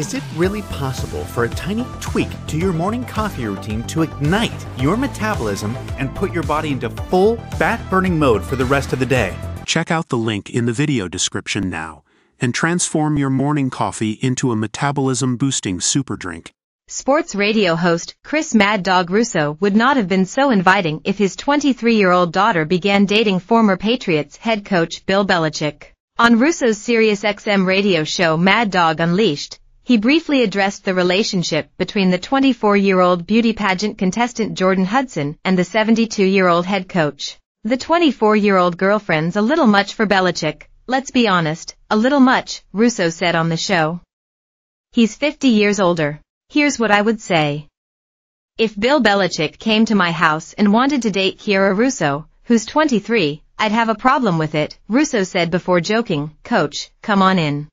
Is it really possible for a tiny tweak to your morning coffee routine to ignite your metabolism and put your body into full fat burning mode for the rest of the day? Check out the link in the video description now and transform your morning coffee into a metabolism boosting super drink. Sports radio host Chris Mad Dog Russo would not have been so inviting if his 23-year-old daughter began dating former Patriots head coach Bill Belichick. On Russo's SiriusXM radio show Mad Dog Unleashed, he briefly addressed the relationship between the 24-year-old beauty pageant contestant Jordan Hudson and the 72-year-old head coach. The 24-year-old girlfriend's a little much for Belichick, let's be honest, a little much, Russo said on the show. He's 50 years older. Here's what I would say. If Bill Belichick came to my house and wanted to date Kiera Russo, who's 23, I'd have a problem with it, Russo said before joking, Coach, come on in.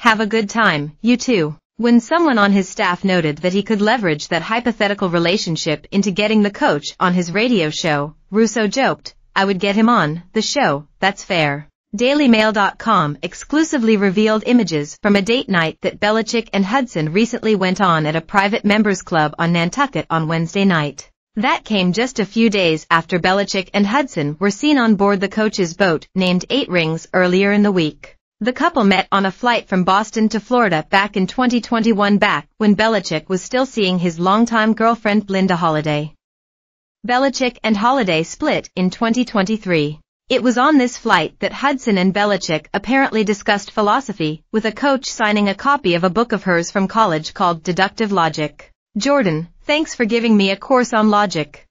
Have a good time, you too. When someone on his staff noted that he could leverage that hypothetical relationship into getting the coach on his radio show, Russo joked, I would get him on the show, that's fair. DailyMail.com exclusively revealed images from a date night that Belichick and Hudson recently went on at a private members club on Nantucket on Wednesday night. That came just a few days after Belichick and Hudson were seen on board the coach's boat named Eight Rings earlier in the week. The couple met on a flight from Boston to Florida back in 2021 back when Belichick was still seeing his longtime girlfriend Linda Holliday. Belichick and Holliday split in 2023. It was on this flight that Hudson and Belichick apparently discussed philosophy, with a coach signing a copy of a book of hers from college called Deductive Logic. Jordan, thanks for giving me a course on logic.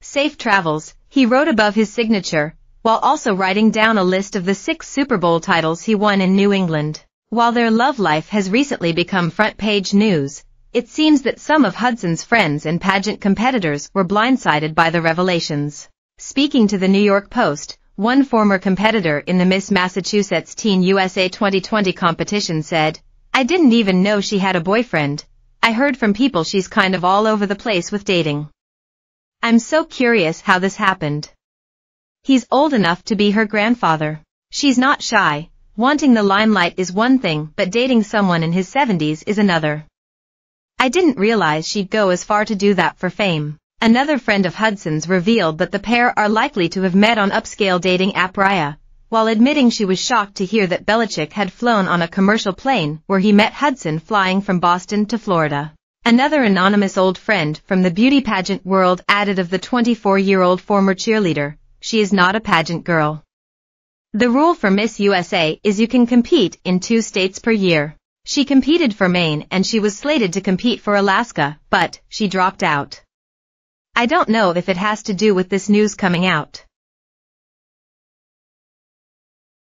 Safe travels, he wrote above his signature, while also writing down a list of the six Super Bowl titles he won in New England. While their love life has recently become front page news, it seems that some of Hudson's friends and pageant competitors were blindsided by the revelations. Speaking to the New York Post, one former competitor in the Miss Massachusetts Teen USA 2020 competition said, I didn't even know she had a boyfriend. I heard from people she's kind of all over the place with dating. I'm so curious how this happened. He's old enough to be her grandfather. She's not shy. Wanting the limelight is one thing, but dating someone in his 70s is another. I didn't realize she'd go as far to do that for fame. Another friend of Hudson's revealed that the pair are likely to have met on upscale dating app Raya, while admitting she was shocked to hear that Belichick had flown on a commercial plane where he met Hudson flying from Boston to Florida. Another anonymous old friend from the beauty pageant world added of the 24-year-old former cheerleader, she is not a pageant girl. The rule for Miss USA is you can compete in two states per year. She competed for Maine and she was slated to compete for Alaska, but she dropped out. I don't know if it has to do with this news coming out.